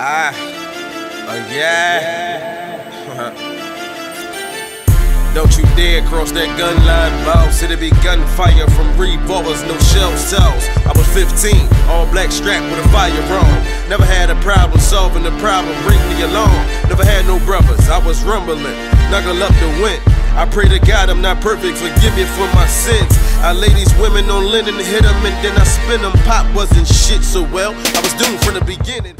Ah, oh yeah. Don't you dare cross that gun line, boss. It'll be gunfire from revolvers, no shell cells. I was 15, all black strapped with a firearm. Never had a problem solving the problem, bring me along. Never had no brothers, I was rumbling, knuckle up the wind. I pray to God I'm not perfect, forgive me for my sins. I lay these women on linen, hit them, and then I spin them. Pop wasn't shit so well, I was doomed from the beginning.